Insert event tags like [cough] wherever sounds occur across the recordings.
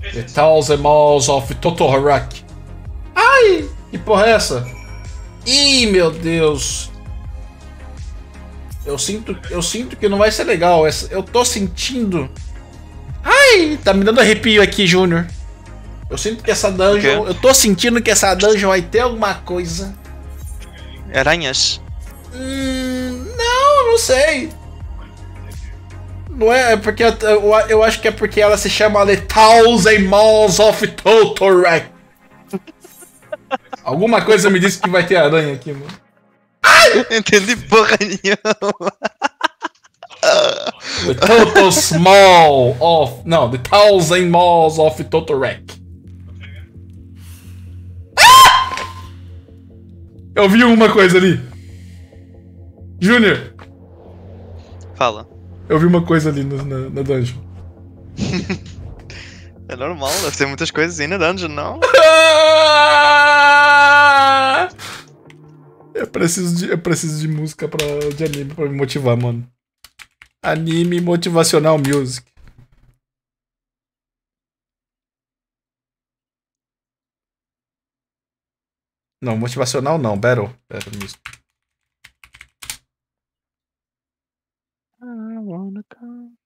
The Thousand Malls of Totorak. Ai! Que porra é essa? Ih, meu Deus! Eu sinto, eu sinto que não vai ser legal. Eu tô sentindo. Ai! Tá me dando arrepio aqui, Júnior. Eu sinto que essa dungeon. Eu tô sentindo que essa dungeon vai ter alguma coisa. Aranhas? Hum, não, não sei. Não é, é porque eu, eu, acho que é porque ela se chama The Thousand Malls of Totorek. Alguma coisa me disse que vai ter aranha aqui, mano. Entendi porra nenhuma. The Total Small of. Não, The Thousand Malls of Totorek. Ah! Eu vi uma coisa ali. Júnior. Fala. Eu vi uma coisa ali no, na, na dungeon. [laughs] é normal, deve ter muitas coisas aí na dungeon, não? [laughs] eu, preciso de, eu preciso de música pra, de anime pra me motivar, mano. Anime motivacional music. Não, motivacional não, battle. Battle music. Wanna come.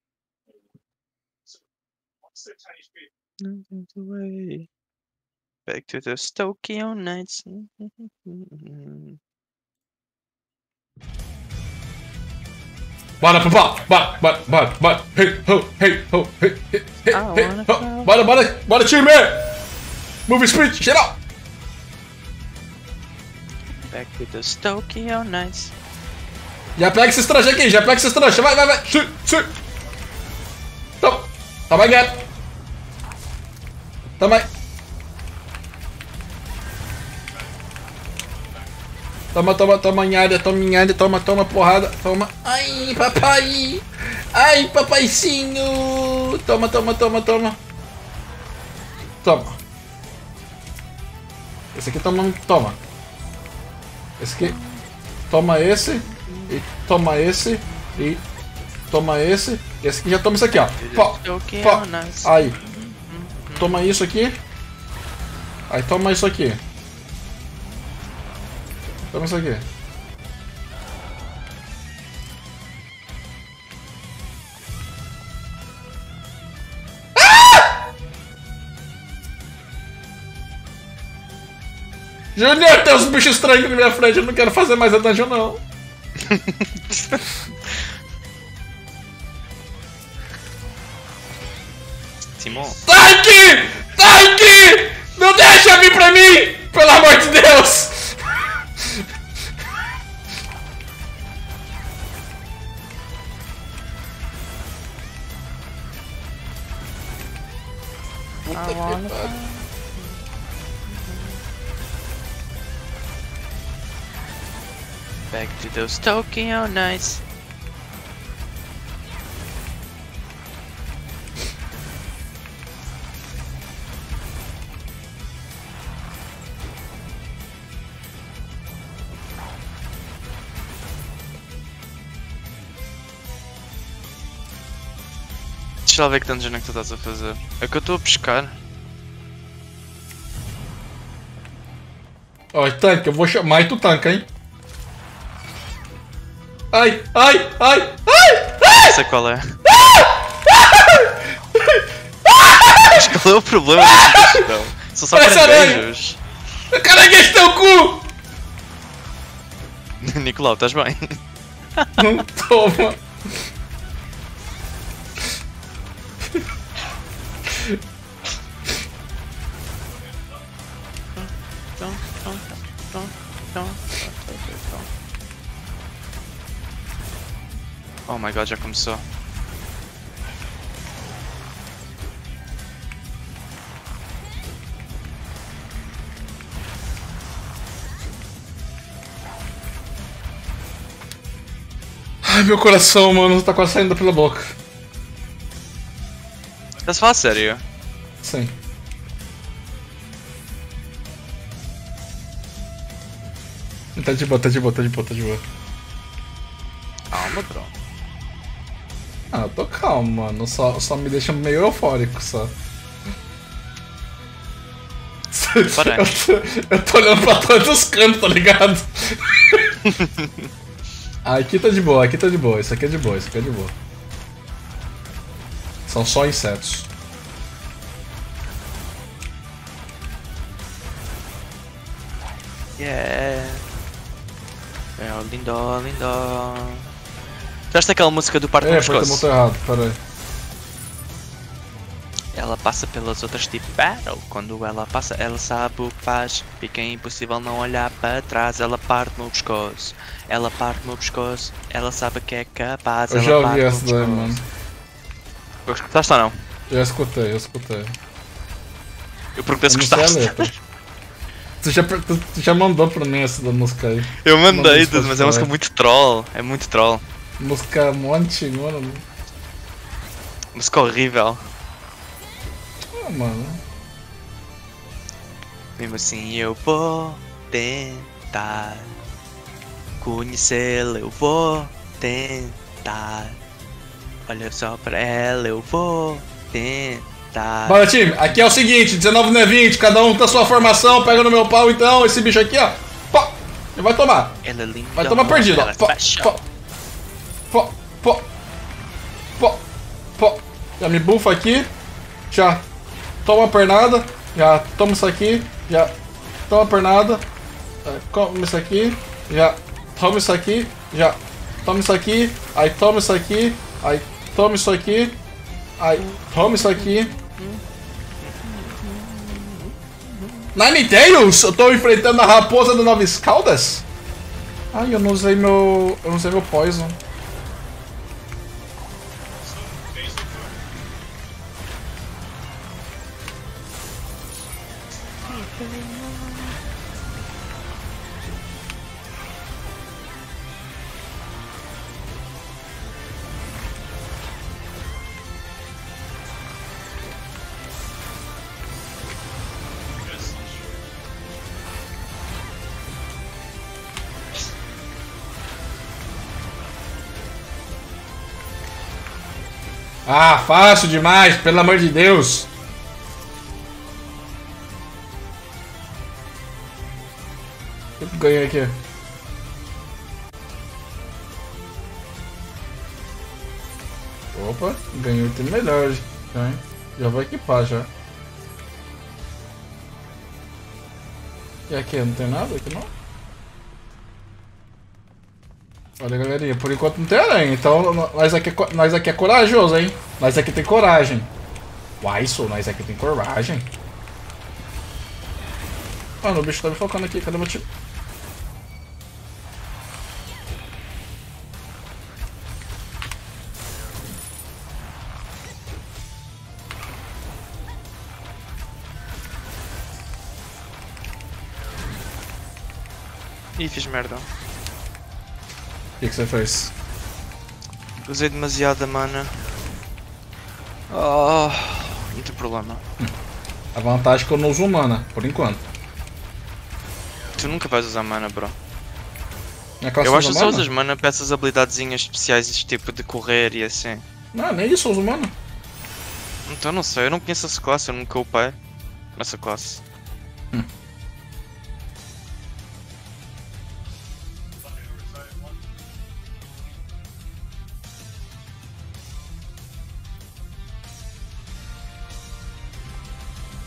Nothing's away. Back to the Tokyo nights. Bora, papá! Bora, bora, bora, bora! Hey, ho, hey, ho, hey, hey, hey, hey, ho! Bora, bora, bora, time! Movie speed, shut up! Back to the Tokyo nights. Já pega esses trouxas aqui, já pega esses trouxas. Vai, vai, vai. Sim, sim. Toma. Toma, gato. Toma aí. Toma, toma, toma nhada, toma nhada, toma, toma porrada, toma. Ai, papai. Ai, papaizinho. Toma, toma, toma, toma. Toma. Esse aqui toma, toma. Esse aqui. Toma esse. E toma esse. E toma esse. E esse aqui já toma isso aqui, ó. Pá, pá. Aí. Toma isso aqui. Aí toma isso aqui. Toma isso aqui. Junior, tem uns bichos estranhos na minha frente, eu não quero fazer mais a dungeon não. [laughs] Simon. Tanque! Tanque! Não deixa vir pra mim! Pelo amor de Deus! Those Tokyo nights. Deixa lá ver que dungeon é que tu estás a fazer. É que eu estou a pescar. Ó, tanque, eu vou chamar e tu tanca, hein? Ai, ai, ai, ai! ai! Sei qual é. Mas qual é o problema desse bicho, não? São só caranguejos. Caranguejo teu cu! Nicolau, estás bem? Não toma. Oh my god, já começou. Ai, meu coração, mano, tá quase saindo pela boca. Tá falando sério? Sim. Tá de boa, tá de boa, tá de boa, tá de boa. Calma, bro. Ah, eu tô calmo, mano. Só, só me deixa meio eufórico, só. [laughs] Eu tô, eu tô olhando pra todos os cantos, tá ligado? [laughs] Ah, aqui tá de boa, aqui tá de boa. Isso aqui é de boa, isso aqui é de boa. São só insetos. Yeah. É o lindó, lindó. Está aquela música do Parque É, do Pescoço? eu errado, pera aí. Ela passa pelas outras tipo battle. Quando ela passa, ela sabe o que faz. Fica impossível não olhar para trás. Ela parte no pescoço. Ela parte no pescoço. Ela sabe que é capaz. Eu ela já ouvi essa daí, mano. Gostaste ou não? Já escutei, eu escutei. Eu perguntei se Eu gostaste. [laughs] Tu já, tu, tu já mandou pra mim essa da música aí. Eu Mandei mas é uma música muito troll. É muito troll. Música monte, mano. Música horrível. Ah, mano. Mesmo assim eu vou tentar conhecê-la, eu vou tentar. Olha só pra ela, eu vou tentar. Bora, time, aqui é o seguinte: 19 não é 20, cada um com a sua formação, pega no meu pau então, esse bicho aqui, ó. Pó, ele vai tomar. Ela é linda. Vai tomar perdido, ó. special. Pó, pó, pó, pó. Já me bufa aqui, já toma a pernada, já toma isso aqui, já toma a pernada, é, come isso aqui, já toma isso aqui, já toma isso aqui, aí toma isso aqui, aí toma isso aqui, aí toma isso aqui. Nine Tails? Eu tô enfrentando a raposa do Nova Escaldas? Ai, eu não usei meu. Eu não usei meu poison. Fácil demais, pelo amor de Deus. O eu ganhei aqui? Opa, ganhei um item melhor já? Já vou equipar já. E aqui, não tem nada aqui não? Olha galerinha, por enquanto não tem aranha, então nós aqui, é nós aqui é corajoso, hein? Nós aqui tem coragem. Uai, isso, nós aqui tem coragem. Mano, o bicho tá me focando aqui, cadê meu tiro? Ih, fiz merda. O que, que você fez? Usei demasiada mana. Oh, não tem problema. A vantagem é que eu não uso mana, por enquanto. Tu nunca vais usar mana, bro. Classe Eu acho que só usas mana para essas habilidadezinhas especiais, tipo de correr e assim. Não, nem isso eu uso mana. Então não sei, eu não conheço essa classe, eu nunca upei nessa classe.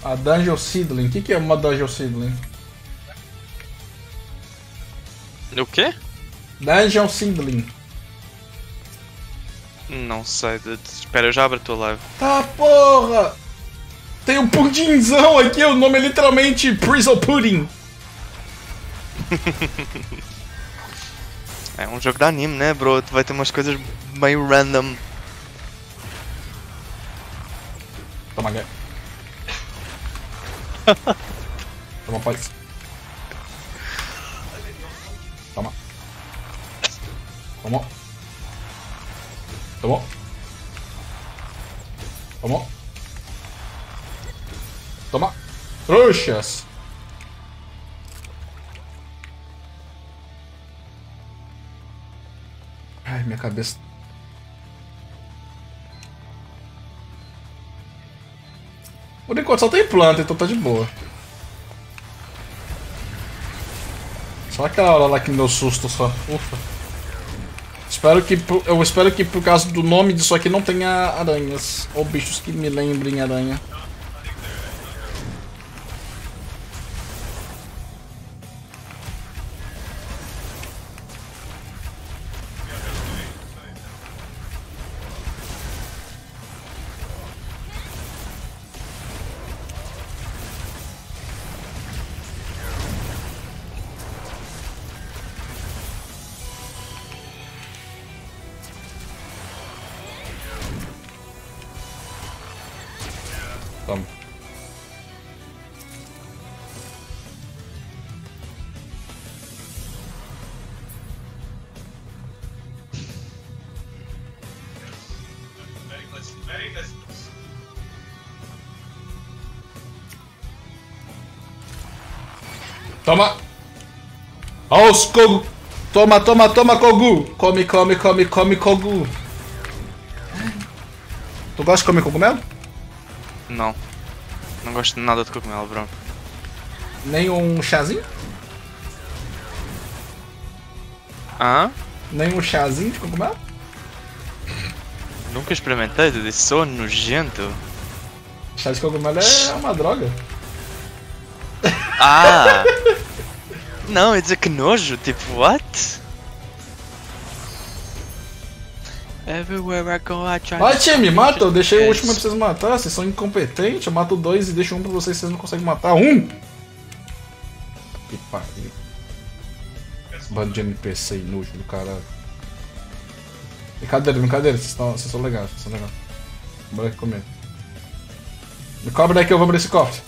A Dungeon Seedling. O que, que é uma Dungeon Seedling? O quê? Dungeon Seedling. Não sei, espera, eu já abro a tua live. Tá porra! Tem um pudinzão aqui, o nome é literalmente Prison Pudding. [laughs] É um jogo de anime, né, bro? Tu vai ter umas coisas meio random. Toma, Gué. [laughs] Toma, paz. Toma. Tomou. Tomou. Tomou. Toma. Trouxas. Ai, minha cabeça. Por enquanto só tem planta, então tá de boa. Só aquela hora lá que me deu susto só. Ufa. Espero que, eu espero que por causa do nome disso aqui não tenha aranhas. Ou bichos que me lembrem aranha. Toma! Olha os Kogu! Toma, toma, toma, Kogu! Come, come, come, come, Kogu! Tu gosta de comer cogumelo? Não. Não gosto de nada de cogumelo, bro. Nem um chazinho? Hã? Nem um chazinho de cogumelo? Nunca experimentei, eu disse, sou nojento. Chá de cogumelo é uma droga. Ah! Não, é dizer que nojo, tipo, what? Everywhere I go, I try Vai, to time, mata. Eu deixei o último pra vocês matar. Vocês são incompetentes. Eu mato dois e deixo um pra vocês. Vocês não conseguem matar um. Que pariu. Bando de NPC inútil do caralho. Brincadeira, brincadeira. Vocês, estão, vocês são legais, vocês são legais. Bora aqui comigo. Me cobre daqui, eu vou abrir esse cofre.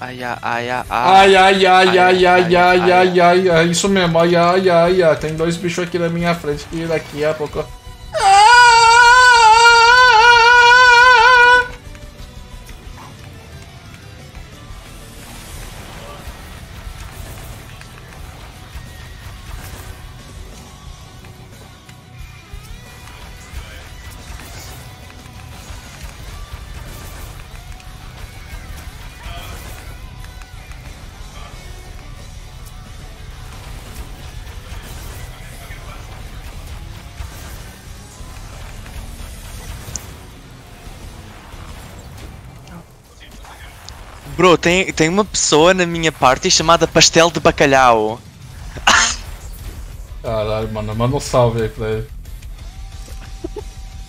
Ai, ai, ai, ai, Ai, ai, ai, ai, ai, ai, ai, ai. ai, ai, isso mesmo, ai, ai, ai, ai, tem dois bichos aqui na minha frente. Que daqui a pouco... Bro, tem, tem uma pessoa na minha party chamada Pastel de Bacalhau. [laughs] Caralho, mano, manda um salve aí pra ele.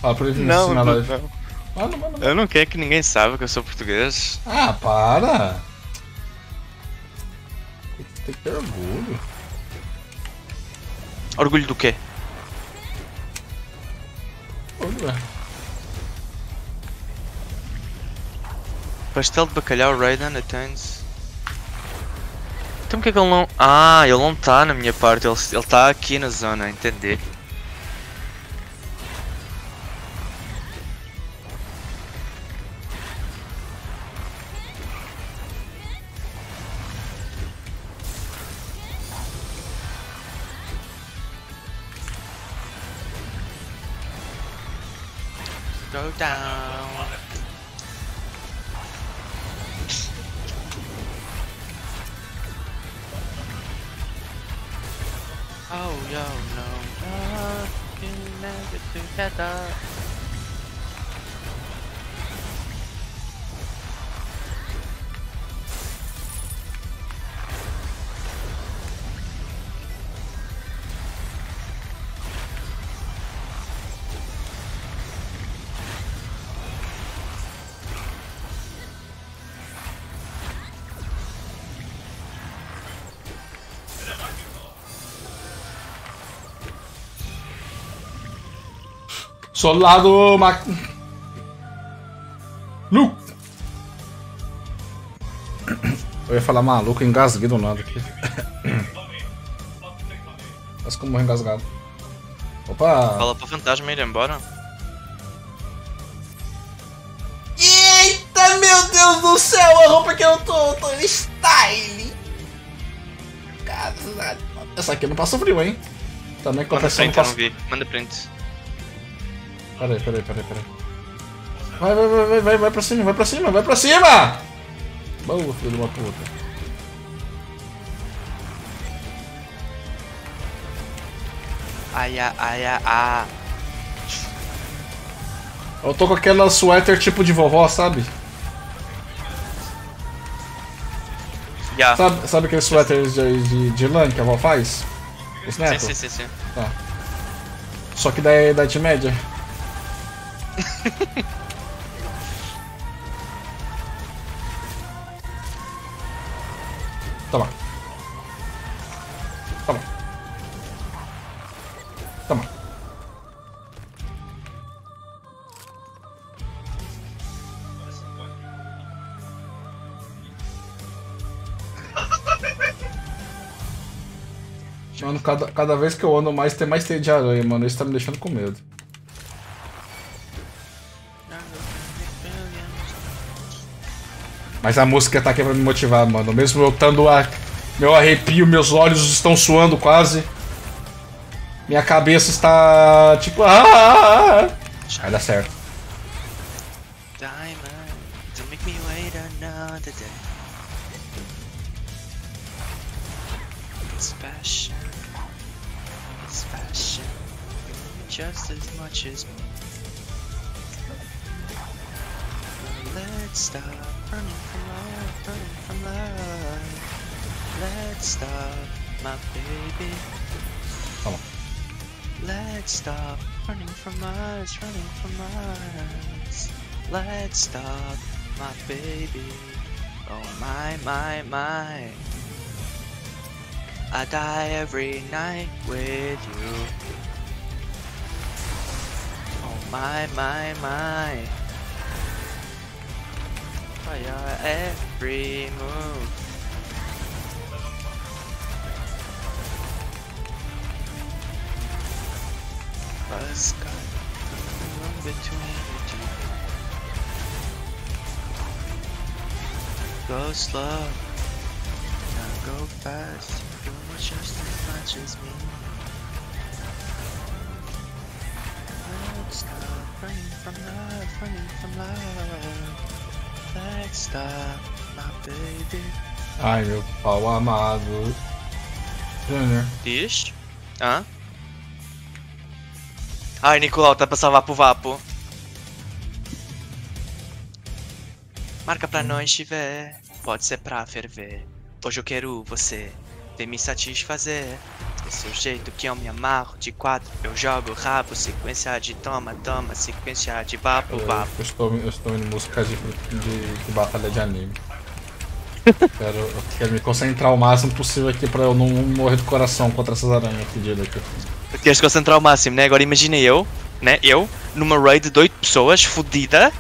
Fala pra ele vir Não, não, live. não. Mano, mano, mano. Eu não quero que ninguém saiba que eu sou português. Ah, para! Tem que ter orgulho. Orgulho do quê? Orgulho. Pastel de bacalhau Raiden attains. Então porque é que ele não. Ah, ele não está na minha parte, ele ele está aqui na zona, entendi. Go down. Oh, yo, no, no, can never together. Soldado Mac... Lu! Eu ia falar maluco, engasguei do nada aqui. Mas como morreu engasgado. Opa! Fala para o fantasma ir embora. Eita, meu Deus do céu, a roupa que eu tô, tô em style. Essa aqui não passa frio, hein? Também a Manda print, eu passa... não vi. Manda print. Peraí, peraí, peraí, peraí. Vai, vai, vai, vai, vai, vai pra cima, vai pra cima, vai pra cima! Boa, filho de uma puta. Ai, ai, ai, ai, ai. Eu tô com aquela suéter tipo de vovó, sabe? Já. Sabe, sabe aqueles suéteres de, de, de lã que a avó faz? Os Sim, netos? sim, sim, sim. Tá. Só que da Idade Média. [laughs] Toma. Toma. Toma. [laughs] Mano, cada, cada vez que eu ando mais, tem mais teia de aranha, mano. Isso tá me deixando com medo. Mas a música tá aqui pra me motivar, mano. Mesmo eu estando a... Meu arrepio, meus olhos estão suando quase. Minha cabeça está tipo. Ah! Vai dar certo. Diamond, don't make me wait another day. It's fashion, it's fashion, just as much as me. Let's stop running from love, running from love. Let's stop, my baby. Come on. Let's stop running from us, running from us. Let's stop, my baby. Oh my, my, my. I die every night with you. Oh my, my, my. Fire every move. Buzz cut the between the two. Go slow, now go fast. You're just as much as me. Let's stop running from love, running from love. My baby. Ai, meu pau amado. Junior. Diz? Hã? Ai, Nicolau, tá pra salvar pro Vapo. Marca pra nós tiver, pode ser pra ferver. Hoje eu quero você, me satisfazer. Esse é o jeito que eu me amarro. De quatro eu jogo rabo, sequência de toma, toma, sequência de vapo, Eu, vapo. eu estou, eu estou em música de, de, de batalha de anime. [laughs] quero, eu quero me concentrar o máximo possível aqui pra eu não morrer do coração contra essas aranhas fedidas aqui. Queres concentrar ao máximo, né? Agora imagina eu, né? Eu, numa raid de 8 pessoas, fodida,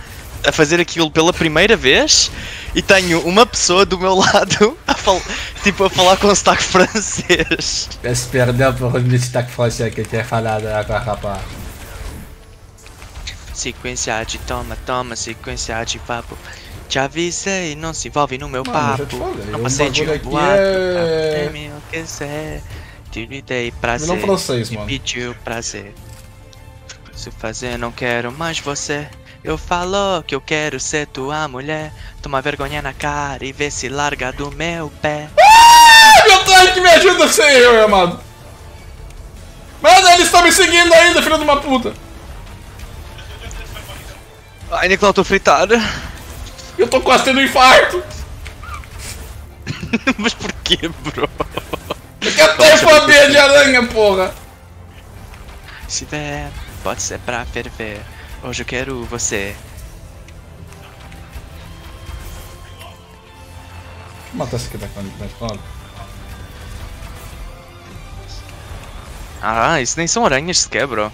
a fazer aquilo pela primeira vez e tenho uma pessoa do meu [laughs] lado a fal tipo a falar com sotaque francês. Espero não por me destaque francês que tinha falado agora, rapaz. Sequência de toma, toma, sequência de papo. Te avisei, não se envolve no meu Mano, eu papo. falei, não o passei de um boato. é- pra me enlouquecer. Te lhe dei prazer. Vilão francês, me mano. pediu prazer. Se fazer, não quero mais você. Eu falo que eu quero ser tua mulher. Toma vergonha na cara e vê se larga do meu pé. Ai, meu tanque, me ajuda eu, meu amado. Mano, eles estão me seguindo ainda, filho de uma puta. Ai, Nicolau, tô fritado. Eu tô quase tendo um infarto. [laughs] Mas por que, bro? Eu quero ter fobia de aranha, porra. Se der, pode ser pra ferver. Hoje eu quero você. Eu matar esse aqui da escola. Ah, isso nem são aranhas sequer, bro.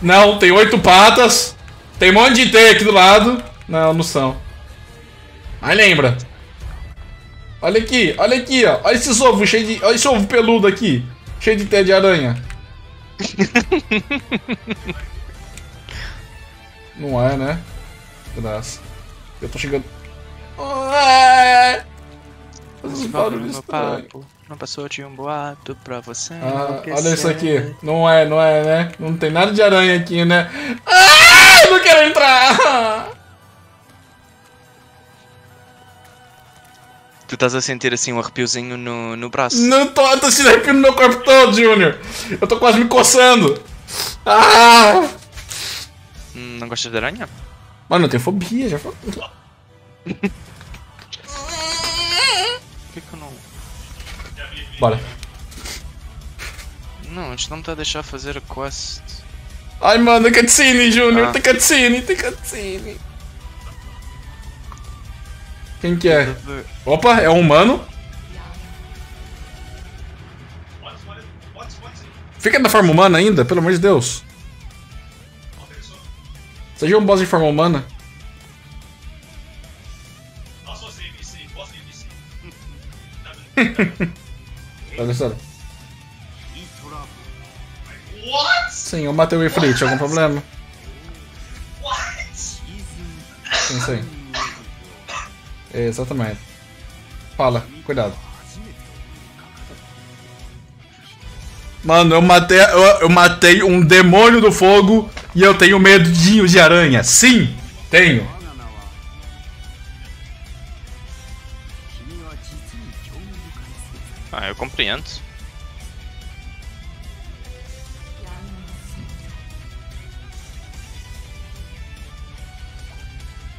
Não, tem oito patas. Tem um monte de teia aqui do lado. Não, não são. Mas lembra. Olha aqui, olha aqui, ó. Olha esses ovos cheios de. Olha esse ovo peludo aqui. Cheio de teia de aranha. [laughs] não é, né? Graça. Eu tô chegando. Esse barulho no papo. Um boato pra você. Ah, olha isso aqui. Não é, não é, né? Não tem nada de aranha aqui, né? Ah, não quero entrar! Tu estás a sentir assim um arrepiozinho no, no braço. Não tô, eu tô sentindo arrepio no meu corpo todo, Junior. Eu tô quase me coçando. Ah! Hum, não gostas de aranha? Mano, eu tenho fobia, já falei. [laughs] Bora. Não, isto não me está a deixar fazer a quest. Ai, mano, tem cutscene, Júnior. Ah. Tem cutscene, tem cutscene. Quem que é? Opa, é um humano. Fica na forma humana ainda, pelo amor de Deus. Seja um boss em forma humana. Olha só. Sim, eu matei o Ifrit, algum problema? Sim, sim. É, exatamente. Fala, cuidado. Mano, eu matei, eu, eu matei um demônio do fogo e eu tenho medinho de aranha. Sim, tenho. Eu compreendo.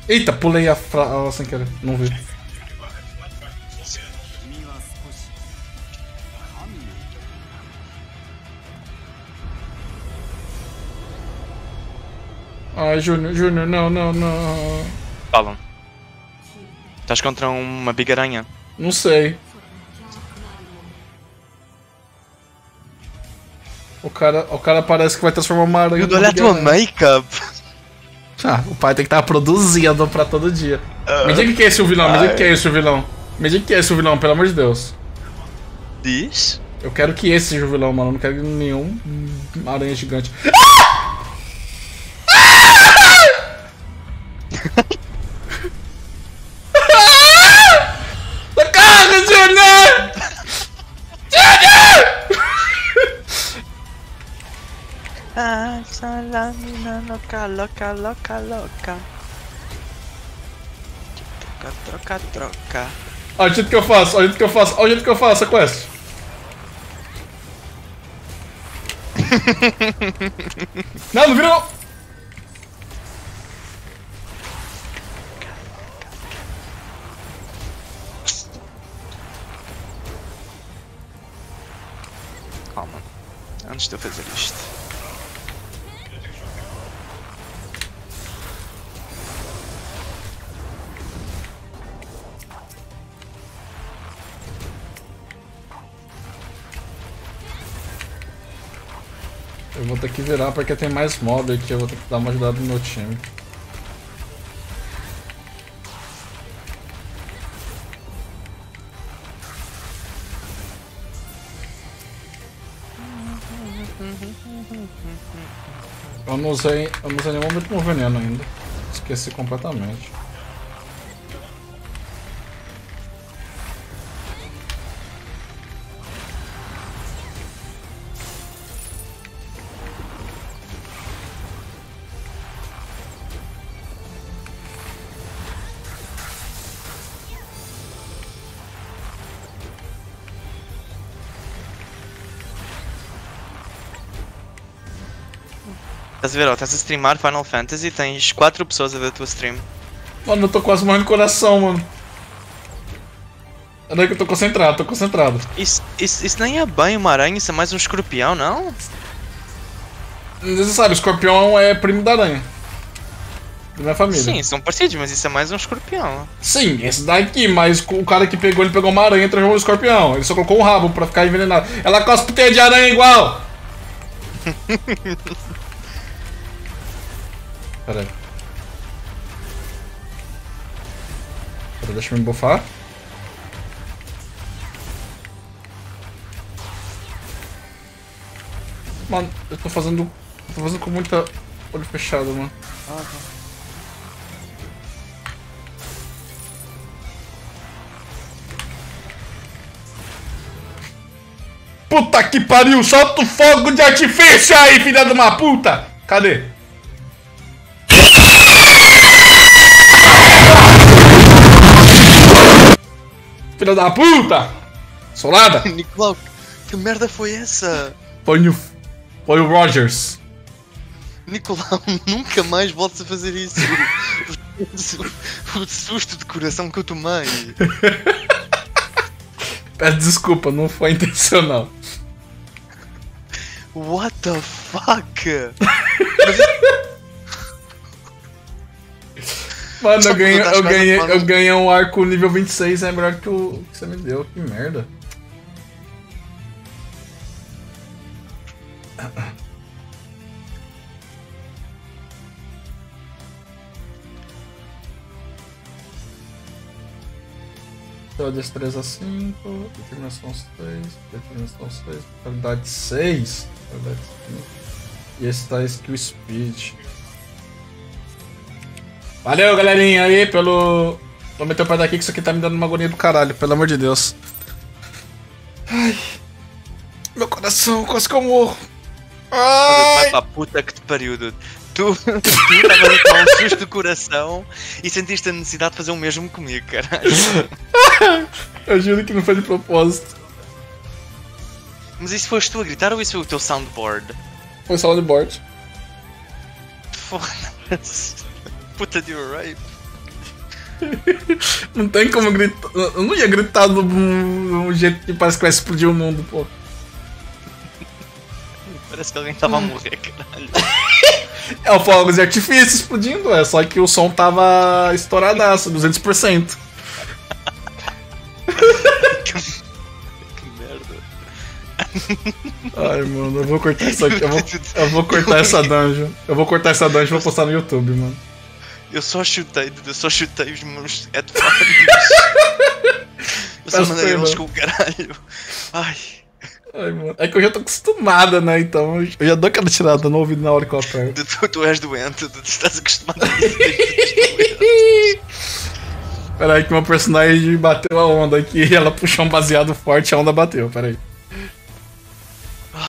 Eita, pulei a fra... ah, sem querer, não vi. Ai, Júnior, Júnior, não, não, não. Falam. Estás contra uma bigaranha. Não sei. Cara, o cara parece que vai transformar uma aranha Olha a tua make-up! Ah, o pai tem que estar produzindo pra todo dia. Me diga que é esse o vilão, me diga que é esse o vilão. Me diga que é esse o vilão, pelo amor de Deus. Diz? Eu quero que esse seja o vilão, mano. Eu não quero nenhum aranha gigante. Socorro, [laughs] [laughs] salamina loca, loca, loca, loca. Troca, troca, troca. Olha o jeito que eu faço, olha o jeito que eu faço, olha o jeito que eu faço a quest. [laughs] não, não vira não! Calma. Antes de eu fazer isto. Eu vou ter que virar porque tem mais mob aqui, eu vou ter que dar uma ajudada no meu time. Eu não usei, eu não usei nenhum último veneno ainda. Esqueci completamente. Estás a ver, ó, estás a streamar Final Fantasy tens 4 pessoas a ver a tua stream. Mano, eu tô quase morrendo de coração, mano. Olha que eu tô concentrado, tô concentrado. Isso, isso, isso nem é bem uma aranha, isso é mais um escorpião, não? Você sabe, o escorpião é primo da aranha. Da minha família. Sim, são parecidos, mas isso é mais um escorpião. Sim, esse daqui, mas o cara que pegou, ele pegou uma aranha e transformou no escorpião. Ele só colocou um rabo pra ficar envenenado. Ela cospe de aranha igual! [laughs] Pera aí. Pera, deixa eu me bufar. Mano, eu tô fazendo. tô fazendo com muita olho fechado, mano. Puta que pariu! Solta o fogo de artifício aí, filha de uma puta! Cadê? Filha da puta! Solada! [laughs] Nicolau, que merda foi essa? Foi o. Foi o Rogers. Nicolau, [laughs] nunca mais voltes a fazer isso. o susto de coração que eu tomei. [laughs] Peço desculpa, não foi intencional. What the fuck? Mano, eu ganhei, eu ganhei, eu ganhei um arco nível 26, é melhor que o que você me deu. Que merda. Então, destreza 5, determinação 6, determinação 6, qualidade 6, qualidade 5. E esse tá skill speed. Valeu, galerinha, aí, pelo. Vou meter o pé daqui que isso aqui tá me dando uma agonia do caralho, pelo amor de Deus. Ai. Meu coração, quase que eu morro. Vai Ai. pra puta que te pariu, dude. Tu [laughs] tu estavas a tomar um susto de coração e sentiste a necessidade de fazer o mesmo comigo, caralho. [laughs] Eu juro que não foi de propósito. Mas isso foste tu a gritar ou isso foi o teu soundboard? Foi só de board. Foda-se. Puta de rape. [laughs] Não tem como gritar. Eu não ia gritar de um, jeito que parece que vai explodir o mundo, pô. Parece que alguém estava a morrer, caralho. [laughs] É o fogos de artifício explodindo, é só que o som tava estouradaço, 200%. Que merda. Ai, mano, eu vou cortar isso aqui. Eu vou, [laughs] eu vou cortar essa dungeon. Eu vou cortar essa dungeon e vou postar no YouTube, mano. Eu só chutei, eu só chutei os meus headphones. [laughs] Eu só mandei eles com o caralho. Ai. Ai, mano. É que eu já tô acostumada, né? Então eu já dou aquela tirada no ouvido na hora que eu aperto. [laughs] Tu, tu és doente, tu estás acostumado a isso. desde [laughs] que meu personagem bateu a onda aqui ela puxou um baseado forte, a onda bateu, pera aí.